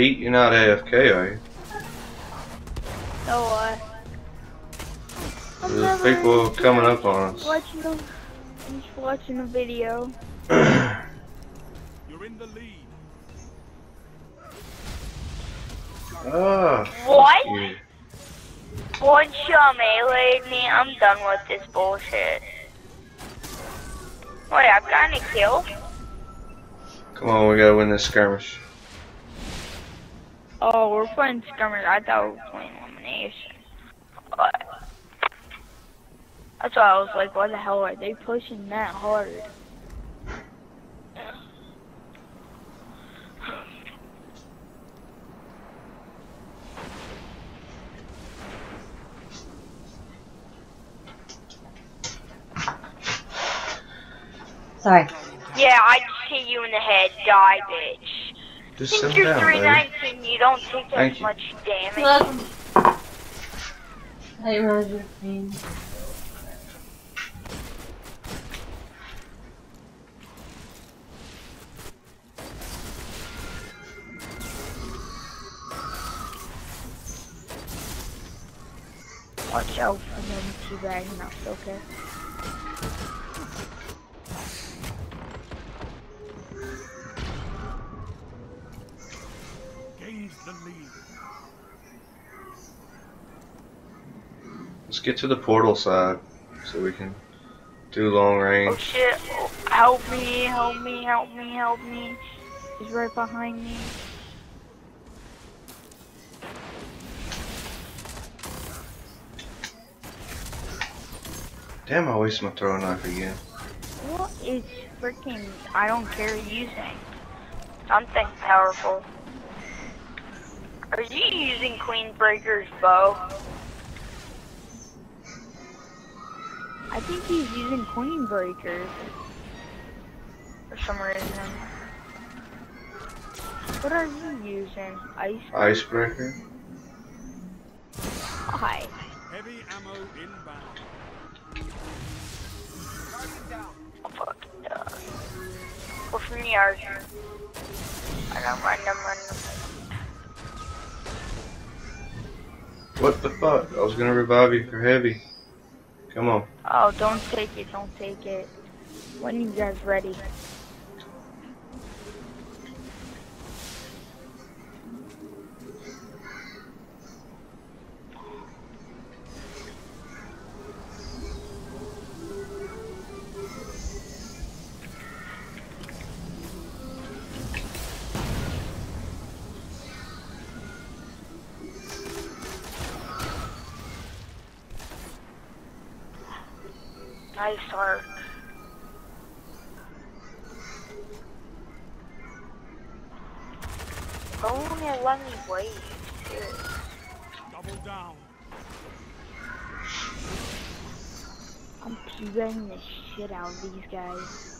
Pete, you're not AFK, are you? No, I'm There's never people coming up on us. watching a, I'm just watching a video. You're in the lead. Ah, What? yeah. One shot meleeed me. I'm done with this bullshit. Wait, I've gotten a kill? Come on, we gotta win this skirmish. Oh, we're playing skirmish. I thought we were playing elimination. But that's why I was like, why the hell are they pushing that hard? Sorry. Yeah, I just hit you in the head. Die, bitch. Just Since sit you're down, baby. 319, you don't take Thank as you. much damage. Welcome. Hey, Roger. Queen. Watch out for them teabagging us, okay? Let's get to the portal side so we can do long oh, range. Oh shit, oh, help me, help me, help me, help me. He's right behind me. Damn, I wasted my throwing knife again. What is freaking, I don't care using? Something powerful. Are you using Queenbreaker's bow? I think he's using Queenbreakers. For some reason. What are you using? Ice? Icebreaker? Hi. Heavy ammo inbound. Oh, fuck. Uh, go from the Archer. I don't run them, run them. What the fuck? I was gonna revive you for heavy. Come on. Oh, don't take it, don't take it. When you guys ready? Nice. Oh, yeah, let me wait. Double down. I'm teabagging the shit out of these guys.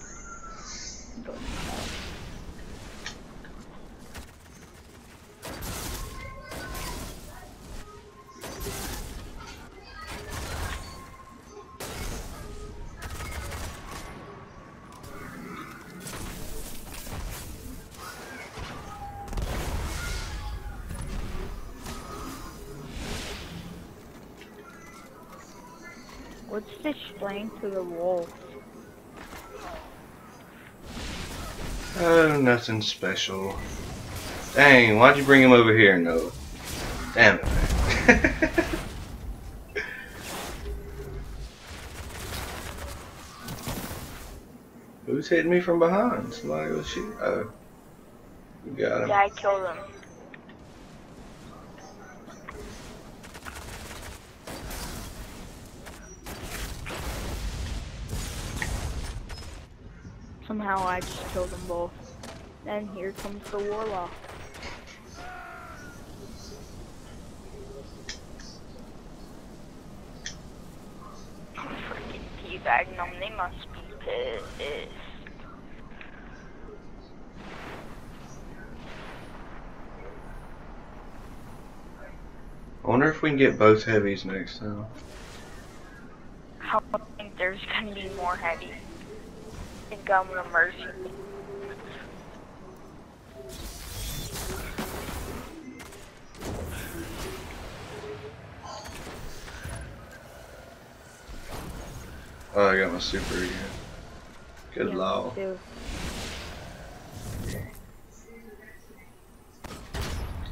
Go to hell. What's the wolf? Oh, nothing special. Dang, why'd you bring him over here, Noah? Damn it. Who's hitting me from behind? Somebody was shooting. Oh. You got him. Yeah, I killed him. Somehow I just killed them both. Then here comes the warlock. I'm freaking teabagging them. They must be pissed. I wonder if we can get both heavies next time. I don't think there's gonna be more heavy think I'm gonna merge. Oh, I got my super again. Good yeah.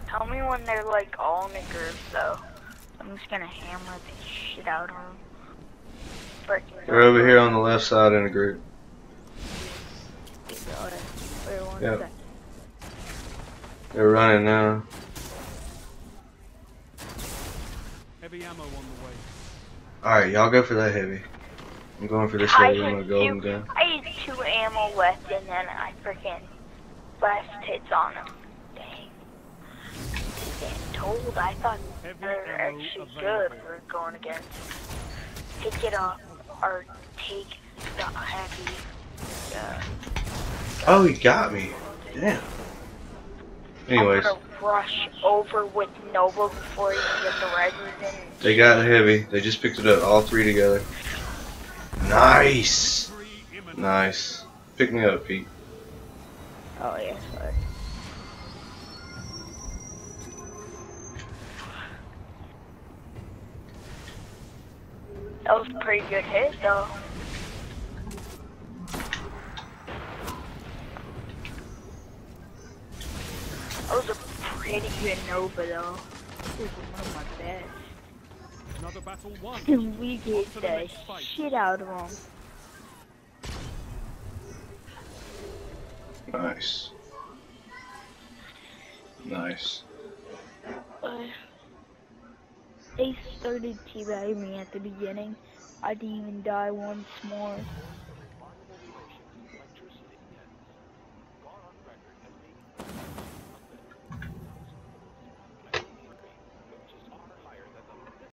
Tell me when they're like all in a group, though. I'm just gonna hammer the shit out of them. Freaking They're over here on the left side in a group. Yep. sec. They're running now. Heavy ammo on the way. Alright, y'all go for that heavy. I'm going for this heavy. I'm gonna used go them two, down. I used two ammo left and then I freaking blast hits on them. Dang. Getting told I thought Heavy they're ammo actually good available. for going against. Take it off or take the heavy. Uh, Oh, he got me. Damn. Anyways, I'm gonna rush over with Nova before you get the resin. they got heavy. They just picked it up, all three together. Nice. Nice. Pick me up, Pete. Oh yeah, sorry. That was a pretty good hit though. Pretty good Nova though. This is one of my best. Another battle won. We get the the shit out of them. Nice. Nice. Uh, they started teabagging me at the beginning. I didn't even die once more.